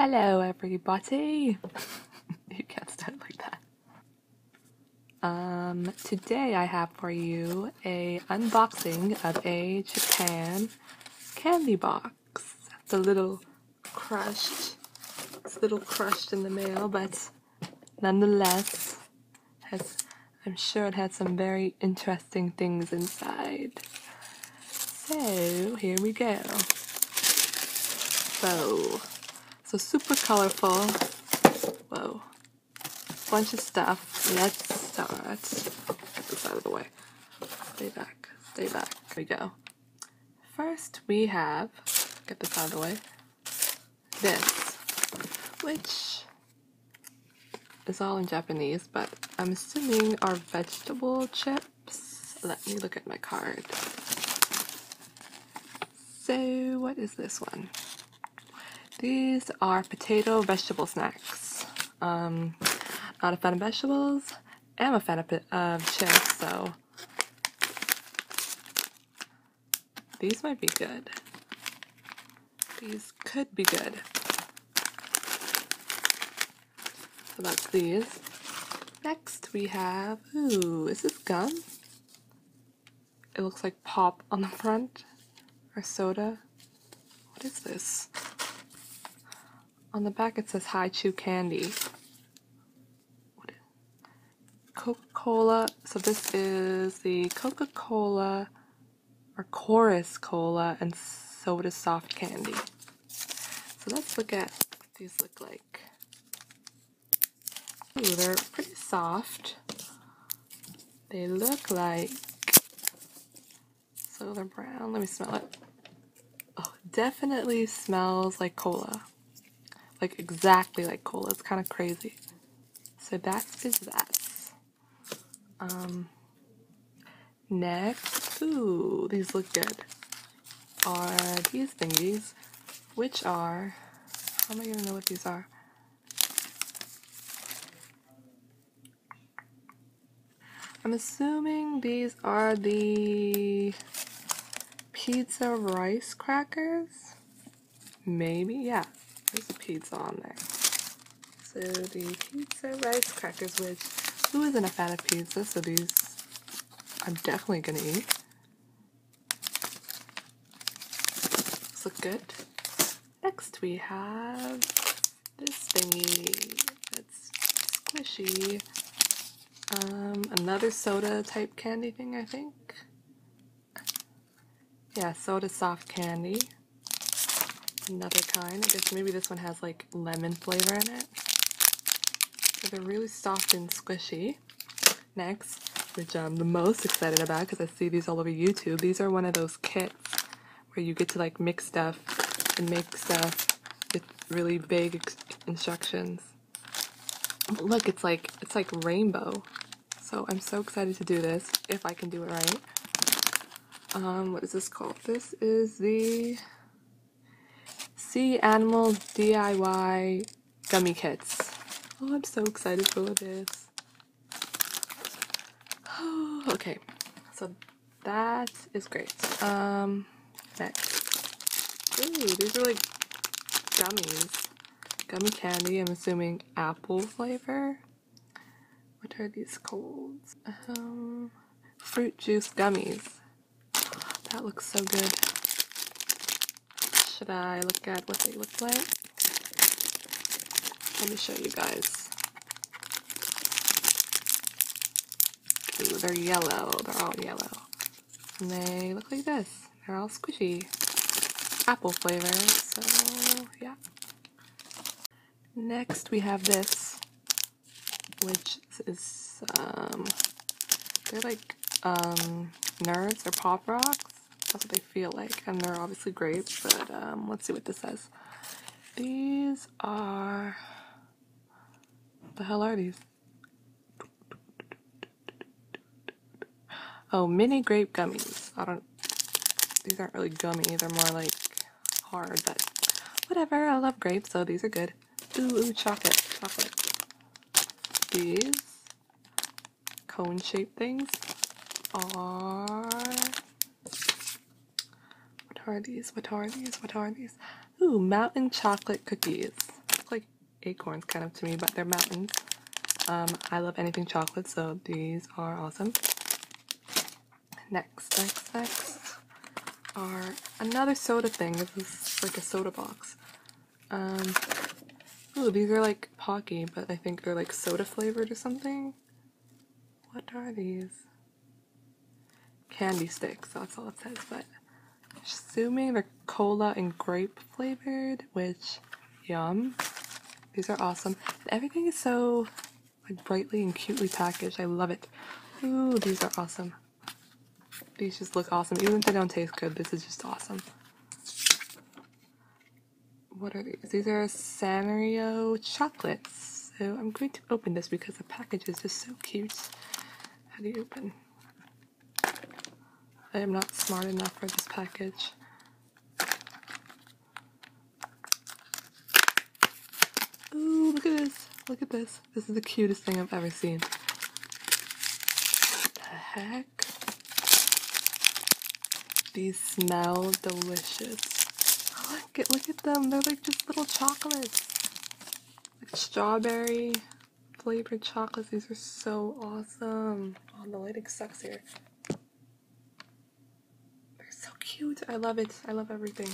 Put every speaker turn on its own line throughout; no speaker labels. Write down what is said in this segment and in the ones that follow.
Hello, everybody. you can't start like that. Um, today I have for you a unboxing of a Japan candy box. It's a little crushed. It's a little crushed in the mail, but nonetheless, has I'm sure it had some very interesting things inside. So here we go. So, so super colorful. Whoa. Bunch of stuff. Let's start. Get this out of the way. Stay back. Stay back. Here we go. First we have, get this out of the way, this, which is all in Japanese, but I'm assuming are vegetable chips. Let me look at my card. So, what is this one? These are potato vegetable snacks. Um, not a fan of vegetables. I'm a fan of, of chips, so these might be good. These could be good. So that's these. Next we have, ooh, is this gum? It looks like pop on the front, or soda. What is this? On the back it says Hi-Chew Candy. Coca-Cola, so this is the Coca-Cola or Chorus Cola and Soda Soft Candy. So let's look at what these look like. Ooh, they're pretty soft. They look like, so they're brown. Let me smell it. Oh, definitely smells like cola like exactly like cola. It's kind of crazy. So that is that. Um, next, ooh, these look good. Are these thingies, which are, how am I gonna know what these are? I'm assuming these are the pizza rice crackers. Maybe, yeah. There's a pizza on there. So the pizza rice crackers, which who isn't a fan of pizza? So these I'm definitely gonna eat. These look good. Next we have this thingy that's squishy. Um, another soda type candy thing, I think. Yeah, soda soft candy another kind. I guess maybe this one has like lemon flavor in it. So they're really soft and squishy. Next, which I'm the most excited about because I see these all over YouTube. These are one of those kits where you get to like mix stuff and make stuff with really big instructions. But look, it's like it's like rainbow. So I'm so excited to do this if I can do it right. Um, what is this called? This is the Sea Animal DIY Gummy Kits. Oh, I'm so excited for this. okay, so that is great. Um, next. Ooh, these are like gummies. Gummy candy, I'm assuming apple flavor. What are these called? Um, fruit juice gummies. That looks so good should I look at what they look like? Let me show you guys. Ooh, they're yellow. They're all yellow. And they look like this. They're all squishy. Apple flavor, so yeah. Next we have this, which is, um, they're like, um, nerds or pop rocks. That's what they feel like, and they're obviously great, but um, let's see what this says. These are. the hell are these? Oh, mini grape gummies. I don't. These aren't really gummy, they're more like hard, but whatever. I love grapes, so these are good. Ooh, ooh chocolate. Chocolate. These cone shaped things are are these? What are these? What are these? Ooh, mountain chocolate cookies. Look like acorns kind of to me, but they're mountains. Um, I love anything chocolate, so these are awesome. Next, next, next are another soda thing. This is like a soda box. Um, ooh, these are like Pocky, but I think they're like soda flavored or something. What are these? Candy sticks, that's all it says, but assuming they're cola and grape flavored, which, yum. These are awesome. everything is so like brightly and cutely packaged. I love it. Ooh, these are awesome. These just look awesome. Even if they don't taste good, this is just awesome. What are these? These are Sanrio chocolates. So I'm going to open this because the package is just so cute. How do you open? I am not smart enough for this package. Ooh, look at this. Look at this. This is the cutest thing I've ever seen. What the heck? These smell delicious. Look at, look at them. They're like just little chocolates. Like strawberry flavored chocolates. These are so awesome. Oh, the lighting sucks here. Cute. I love it. I love everything.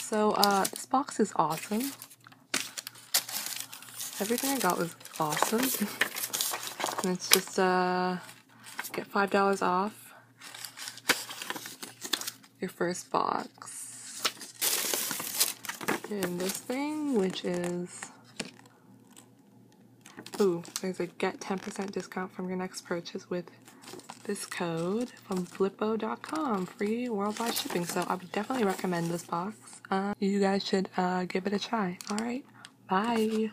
So, uh, this box is awesome. Everything I got was awesome. and it's just, uh, get $5 off your first box. And this thing, which is Ooh, there's a get 10% discount from your next purchase with this code from flippo.com. Free worldwide shipping. So I would definitely recommend this box. Uh, you guys should uh, give it a try. Alright, bye.